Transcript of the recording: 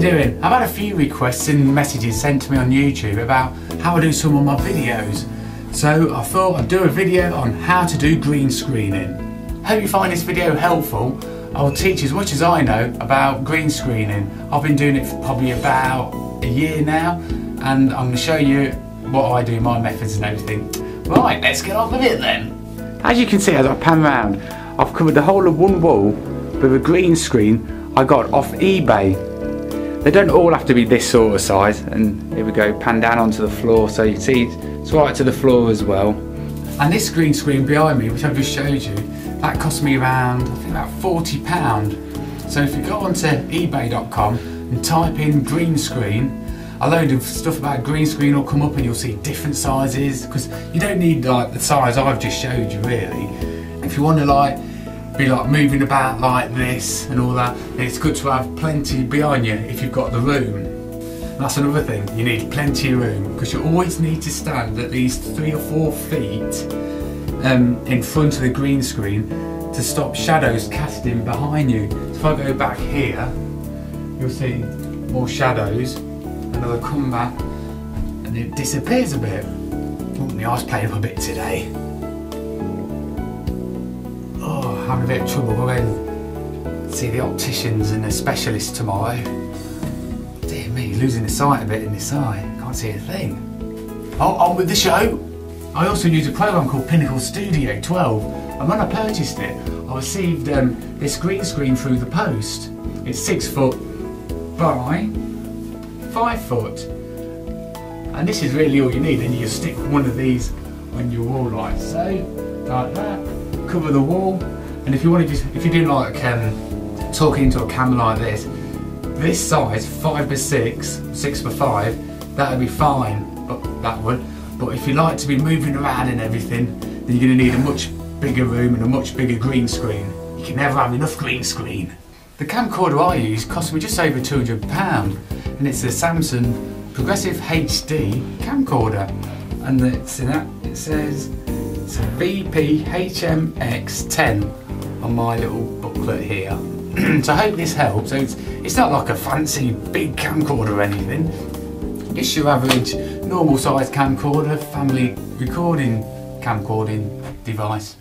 doing? I've had a few requests and messages sent to me on YouTube about how I do some of my videos. So I thought I'd do a video on how to do green screening. Hope you find this video helpful. I will teach as much as I know about green screening. I've been doing it for probably about a year now and I'm going to show you what I do, my methods and everything. Right, let's get on with it then. As you can see as I pan around, I've covered the whole of one wall with a green screen I got off eBay. They don't all have to be this sort of size and here we go, pan down onto the floor so you can see it's right to the floor as well. And this green screen behind me, which I've just showed you, that cost me around, I think about £40. So if you go onto ebay.com and type in green screen, a load of stuff about green screen will come up and you'll see different sizes because you don't need like the size I've just showed you really. If you want to like be like moving about like this and all that, it's good to have plenty behind you if you've got the room. That's another thing, you need plenty of room because you always need to stand at least three or four feet um, in front of the green screen to stop shadows casting behind you. So if I go back here, you'll see more shadows and I'll come back and it disappears a bit. Oh, my eye's playing up a bit today. Having a bit of trouble going see the opticians and the specialist tomorrow. Dear me, losing the sight a bit in this eye. Can't see a thing. Oh, on with the show! I also use a program called Pinnacle Studio 12 and when I purchased it I received um, this green screen through the post. It's six foot by five foot and this is really all you need and you stick one of these on your wall like so like that cover the wall and if you want to if you do like um, talking into a camera like this this size five by six six by five that would be fine but that would. But if you like to be moving around and everything then you're going to need a much bigger room and a much bigger green screen. You can never have enough green screen. The camcorder I use cost me just over 200 pound and it's a Samsung Progressive HD camcorder. And it's in that it says it's a VP-HMX10 on my little booklet here. So I hope this helps. So it's, it's not like a fancy big camcorder or anything. It's your average normal sized camcorder family recording camcording device